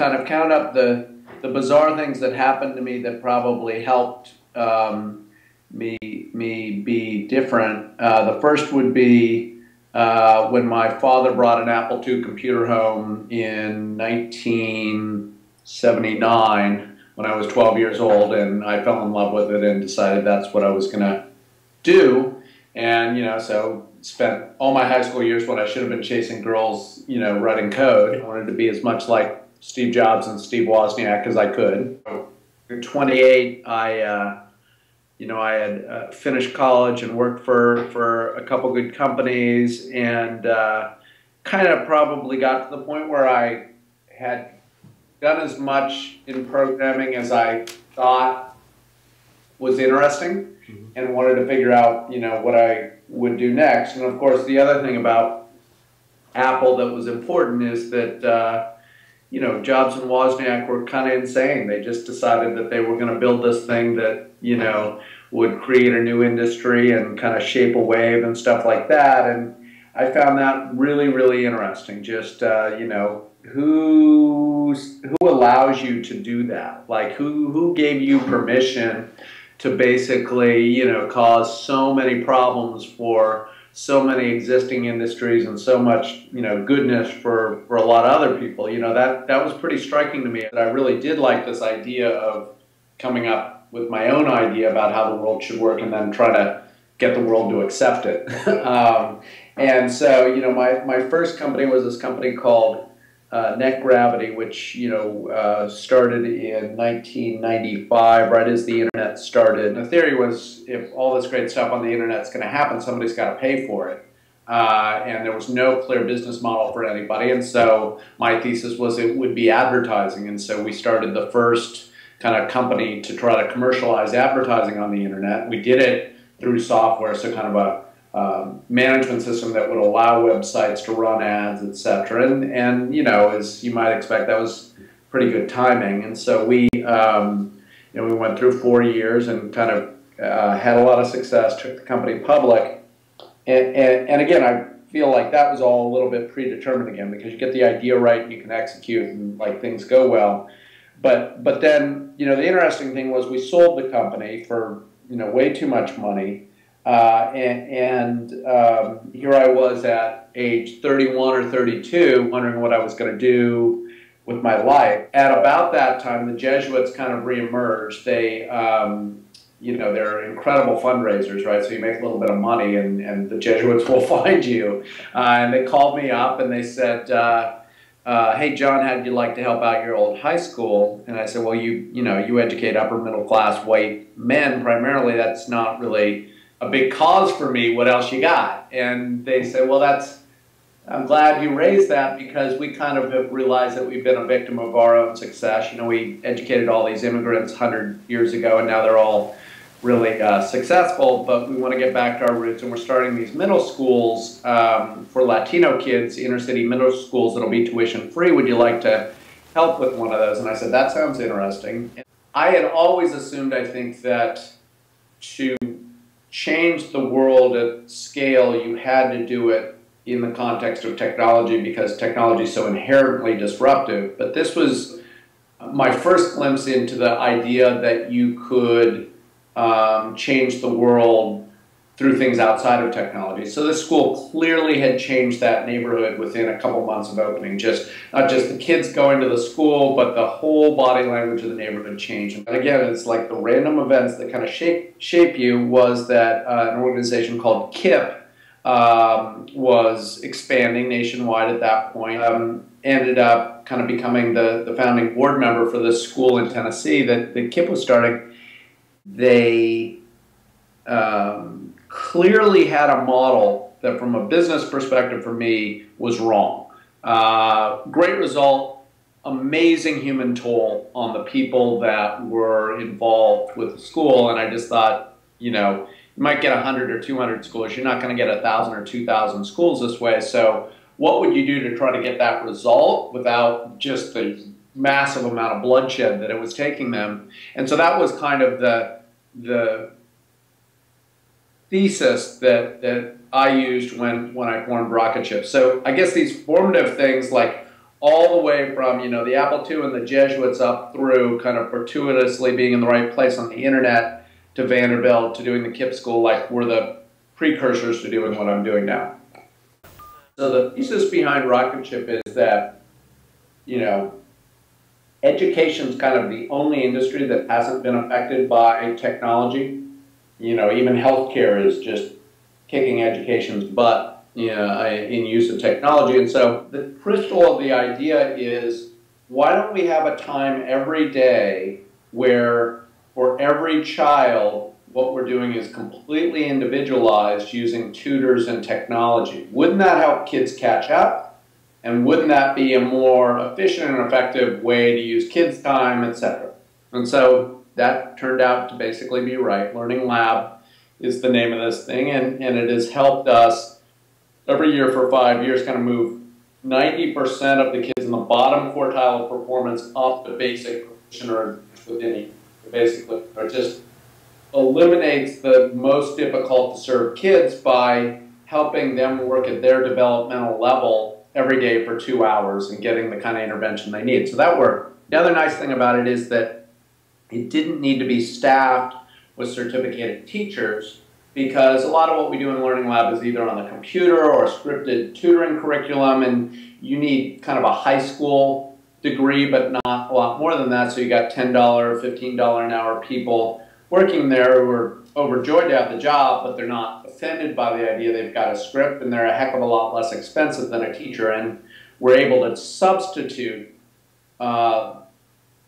kind of count up the the bizarre things that happened to me that probably helped um, me me be different. Uh, the first would be uh, when my father brought an Apple II computer home in 1979 when I was 12 years old, and I fell in love with it and decided that's what I was going to do. And you know, so spent all my high school years when I should have been chasing girls, you know, writing code. I wanted to be as much like Steve Jobs and Steve Wozniak as I could. At 28, I, uh, you know, I had uh, finished college and worked for, for a couple good companies and uh, kind of probably got to the point where I had done as much in programming as I thought was interesting mm-hmm. and wanted to figure out, you know, what I would do next. And of course, the other thing about Apple that was important is that, uh, you know, Jobs and Wozniak were kind of insane. They just decided that they were going to build this thing that, you know, would create a new industry and kind of shape a wave and stuff like that. And I found that really, really interesting. Just, uh, you know, who who allows you to do that? Like, who, who gave you permission to basically, you know, cause so many problems for so many existing industries and so much, you know, goodness for, for a lot of other people. You know, that, that was pretty striking to me. That I really did like this idea of coming up with my own idea about how the world should work and then try to get the world to accept it. um, and so, you know, my, my first company was this company called uh, NetGravity, which you know uh, started in 1995, right as the internet started. The theory was if all this great stuff on the internet is going to happen, somebody's got to pay for it. Uh, and there was no clear business model for anybody. And so my thesis was it would be advertising. And so we started the first kind of company to try to commercialize advertising on the internet. We did it through software, so kind of a um, management system that would allow websites to run ads, etc. And and you know, as you might expect, that was pretty good timing. And so we, um, you know, we went through four years and kind of uh, had a lot of success. Took the company public, and, and and again, I feel like that was all a little bit predetermined again because you get the idea right and you can execute and like things go well. But but then you know the interesting thing was we sold the company for you know way too much money uh, and, and um, here I was at age 31 or 32, wondering what I was going to do with my life. At about that time, the Jesuits kind of reemerged. They, um, you know, they're incredible fundraisers, right? So you make a little bit of money, and, and the Jesuits will find you. Uh, and they called me up and they said, uh, uh, "Hey, John, how'd you like to help out your old high school?" And I said, "Well, you, you know, you educate upper middle class white men primarily. That's not really." A big cause for me. What else you got? And they said, well, that's, I'm glad you raised that because we kind of have realized that we've been a victim of our own success. You know, we educated all these immigrants 100 years ago and now they're all really uh, successful, but we want to get back to our roots and we're starting these middle schools um, for Latino kids, inner city middle schools that'll be tuition free. Would you like to help with one of those? And I said, that sounds interesting. I had always assumed, I think, that to change the world at scale, you had to do it in the context of technology because technology is so inherently disruptive. But this was my first glimpse into the idea that you could um, change the world through things outside of technology. So this school clearly had changed that neighborhood within a couple months of opening. Just not just the kids going to the school, but the whole body language of the neighborhood changed. And again, it's like the random events that kind of shape shape you. Was that uh, an organization called KIPP um, was expanding nationwide at that point. Um, ended up kind of becoming the, the founding board member for this school in Tennessee that, that KIPP was starting. They um, clearly had a model that, from a business perspective, for me, was wrong. Uh, great result, amazing human toll on the people that were involved with the school, and I just thought, you know, you might get 100 or 200 schools. You're not going to get 1,000 or 2,000 schools this way. So, what would you do to try to get that result without just the massive amount of bloodshed that it was taking them? And so that was kind of the the thesis that, that I used when, when I formed Rocket Rocketship. So I guess these formative things like all the way from you know the Apple II and the Jesuits up through kind of fortuitously being in the right place on the internet to Vanderbilt to doing the KIPP school, like we're the precursors to doing what I'm doing now. So the thesis behind Rocket Rocketship is that you know education is kind of the only industry that hasn't been affected by technology. You know, even healthcare is just kicking education's butt you know, in use of technology. And so the crystal of the idea is why don't we have a time every day where for every child, what we're doing is completely individualized using tutors and technology. Wouldn't that help kids catch up? And wouldn't that be a more efficient and effective way to use kids' time, etc.? And so that turned out to basically be right. Learning Lab is the name of this thing, and, and it has helped us every year for five years kind of move 90% of the kids in the bottom quartile of performance up to basic or within basically, or just eliminates the most difficult to serve kids by helping them work at their developmental level every day for two hours and getting the kind of intervention they need. So that worked. The other nice thing about it is that it didn't need to be staffed with certificated teachers because a lot of what we do in Learning Lab is either on the computer or a scripted tutoring curriculum and you need kind of a high school degree but not a lot more than that. So you got $10, $15 an hour people working there who are overjoyed to have the job but they're not offended by the idea they've got a script and they're a heck of a lot less expensive than a teacher. And we're able to substitute uh,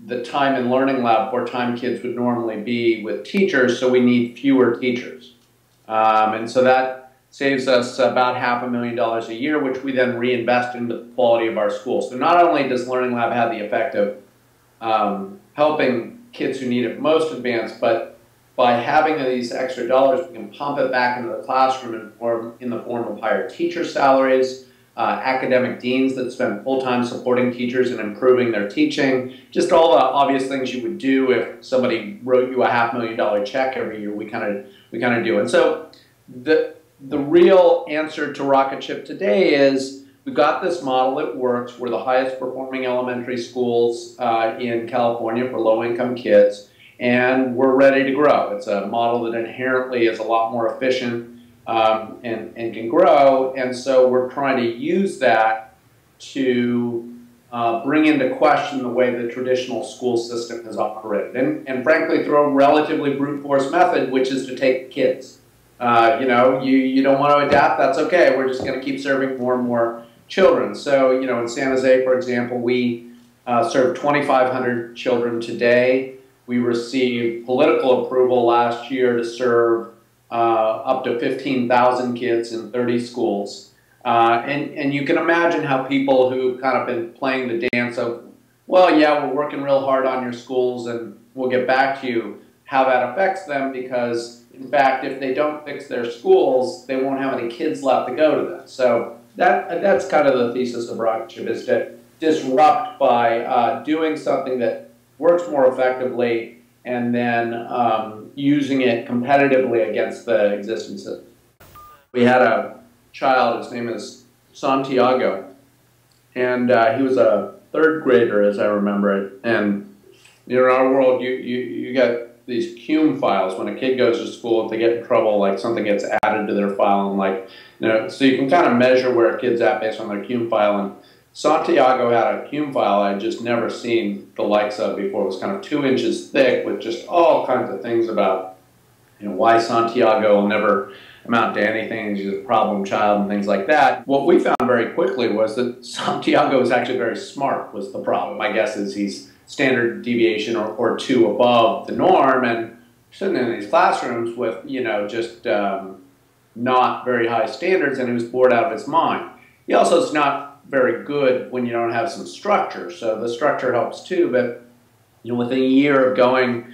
the time in learning lab where time kids would normally be with teachers so we need fewer teachers. Um, and so that saves us about half a million dollars a year which we then reinvest into the quality of our schools. So not only does learning lab have the effect of um, helping kids who need it most advanced but by having these extra dollars, we can pump it back into the classroom in, form, in the form of higher teacher salaries, uh, academic deans that spend full time supporting teachers and improving their teaching, just all the obvious things you would do if somebody wrote you a half million dollar check every year. We kind of we kind of do, and so the the real answer to rocket Rocketship today is we've got this model. It works. We're the highest performing elementary schools uh, in California for low income kids and we're ready to grow. It's a model that inherently is a lot more efficient um, and, and can grow, and so we're trying to use that to uh, bring into question the way the traditional school system has operated, and, and frankly through a relatively brute force method, which is to take kids. Uh, you know, you, you don't want to adapt, that's okay. We're just going to keep serving more and more children. So, you know, in San Jose, for example, we uh, serve 2,500 children today. We received political approval last year to serve up to 15,000 kids in 30 schools. Uh, and, and you can imagine how people who've kind of been playing the dance of, well, yeah, we're working real hard on your schools and we'll get back to you, how that affects them because, in fact, if they don't fix their schools, they won't have any kids left to go to them. So that, that's kind of the thesis of Rocketship is to disrupt by uh, doing something that works more effectively, and then um, using it competitively against the existing system. We had a child, his name is Santiago, and uh, he was a third grader, as I remember it. And in our world, you, you, you get these CUME files when a kid goes to school, if they get in trouble, like something gets added to their file, and like, you know, so you can kind of measure where a kid's at based on their CUME file. And Santiago had a CUME file I'd just never seen the likes of before. It was kind of two inches thick with just all kinds of things about you know, why Santiago will never amount to anything, he's a problem child and things like that. What we found very quickly was that Santiago is actually very smart was the problem. My guess is he's standard deviation or, or two above the norm and sitting in these classrooms with, you know, just um, not very high standards and he was bored out of his mind. He also is not very good when you don't have some structure. So the structure helps too. But you know, within a year of going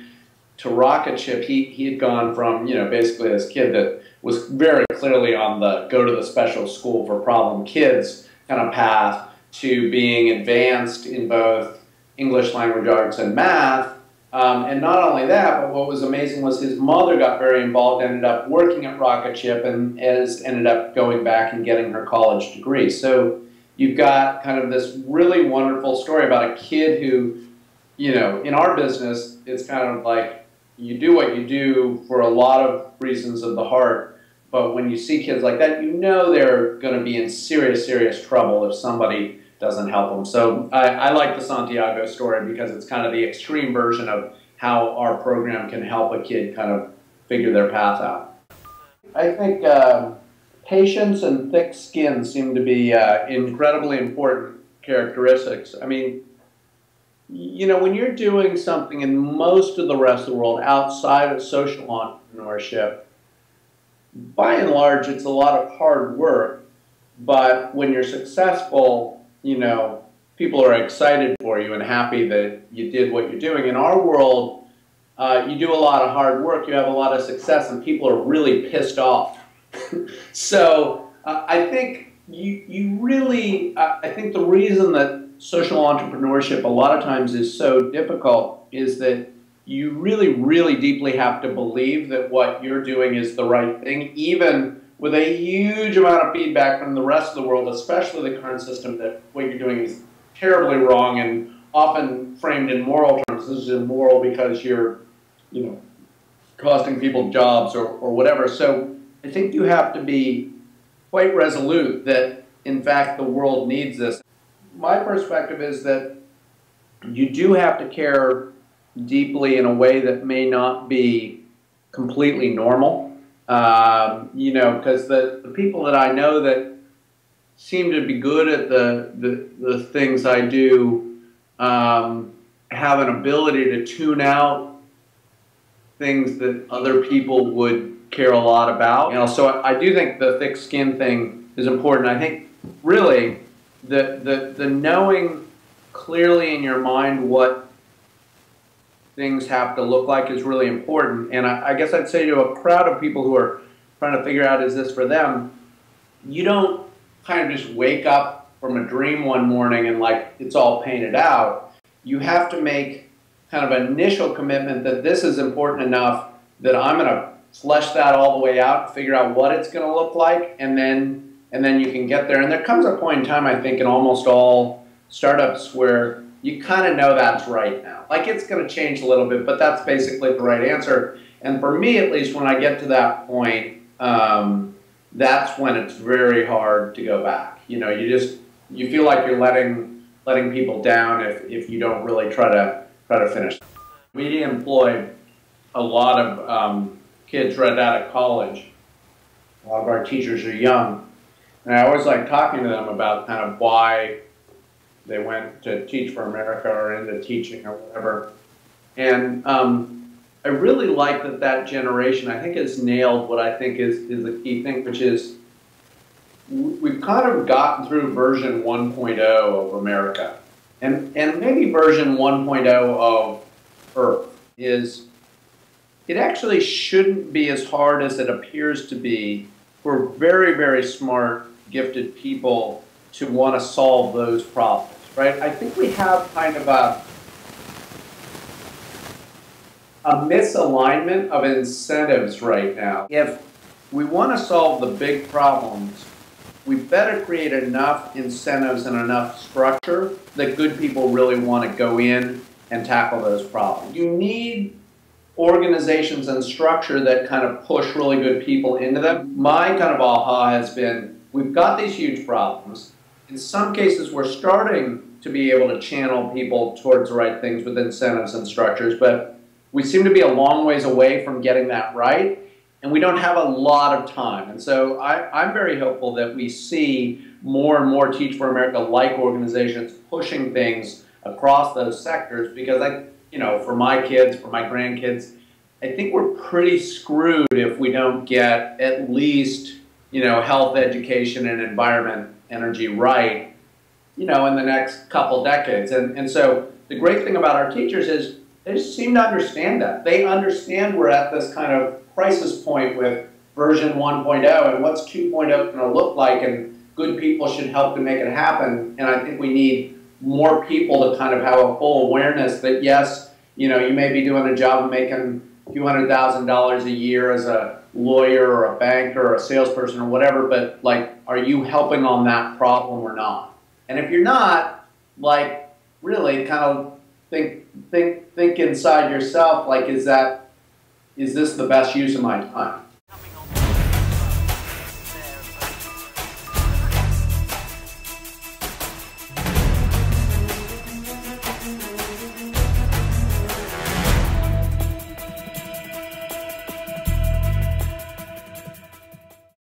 to Rocketship, he he had gone from you know basically this kid that was very clearly on the go to the special school for problem kids kind of path to being advanced in both English language arts and math. Um, and not only that, but what was amazing was his mother got very involved, ended up working at Rocketship, and has ended up going back and getting her college degree. So you've got kind of this really wonderful story about a kid who, you know, in our business, it's kind of like you do what you do for a lot of reasons of the heart. But when you see kids like that, you know they're going to be in serious, serious trouble if somebody doesn't help them. So I, I like the Santiago story because it's kind of the extreme version of how our program can help a kid kind of figure their path out. I think uh, patience and thick skin seem to be uh, incredibly important characteristics. I mean, you know, when you're doing something in most of the rest of the world outside of social entrepreneurship, by and large, it's a lot of hard work. But when you're successful, you know, people are excited for you and happy that you did what you're doing. In our world, uh, you do a lot of hard work, you have a lot of success, and people are really pissed off. so uh, I think you, you really, uh, I think the reason that social entrepreneurship a lot of times is so difficult is that you really, really deeply have to believe that what you're doing is the right thing, even with a huge amount of feedback from the rest of the world, especially the current system, that what you're doing is terribly wrong and often framed in moral terms. This is immoral because you're, you know, costing people jobs or, or whatever. So I think you have to be quite resolute that, in fact, the world needs this. My perspective is that you do have to care deeply in a way that may not be completely normal. Um, you know, because the, the people that I know that seem to be good at the, the, the things I do um, have an ability to tune out things that other people would care a lot about. You know, so I, I do think the thick skin thing is important. I think really the, the, the knowing clearly in your mind what things have to look like is really important. And I, I guess I'd say to a crowd of people who are trying to figure out is this for them, you don't kind of just wake up from a dream one morning and like it's all painted out. You have to make kind of an initial commitment that this is important enough that I'm going to flesh that all the way out, figure out what it's going to look like, and then and then you can get there. And there comes a point in time, I think, in almost all startups where you kind of know that's right now. Like it's going to change a little bit, but that's basically the right answer. And for me, at least, when I get to that point, um, that's when it's very hard to go back. You know, you just you feel like you're letting letting people down if, if you don't really try to try to finish. We employ a lot of um, kids right out of college. A lot of our teachers are young. And I always like talking to them about kind of why they went to Teach for America or into teaching or whatever. And um, I really like that that generation, I think, has nailed what I think is, is the key thing, which is we've kind of gotten through version 1.0 of America. And, and maybe version 1.0 of Earth is it actually shouldn't be as hard as it appears to be for very, very smart, gifted people to want to solve those problems, right? I think we have kind of a, a misalignment of incentives right now. If we want to solve the big problems, we better create enough incentives and enough structure that good people really want to go in and tackle those problems. You need organizations and structure that kind of push really good people into them. My kind of aha has been we've got these huge problems. In some cases, we're starting to be able to channel people towards the right things with incentives and structures, but we seem to be a long ways away from getting that right, and we don't have a lot of time. And so I, am very hopeful that we see more and more Teach for America like organizations pushing things across those sectors because I you know, for my kids, for my grandkids, I think we're pretty screwed if we don't get at least, you know, health, education, and environment, energy right, you know, in the next couple decades. And, and so the great thing about our teachers is they just seem to understand that. They understand we're at this kind of crisis point with version 1.0 and what's 2.0 going to look like and good people should help to make it happen. And I think we need more people to kind of have a full awareness that yes, you know, you may be doing a job of making a few hundred thousand dollars a year as a lawyer or a banker or a salesperson or whatever, but like, are you helping on that problem or not? And if you're not, like, really kind of think, think, think inside yourself, like, is that, is this the best use of my time?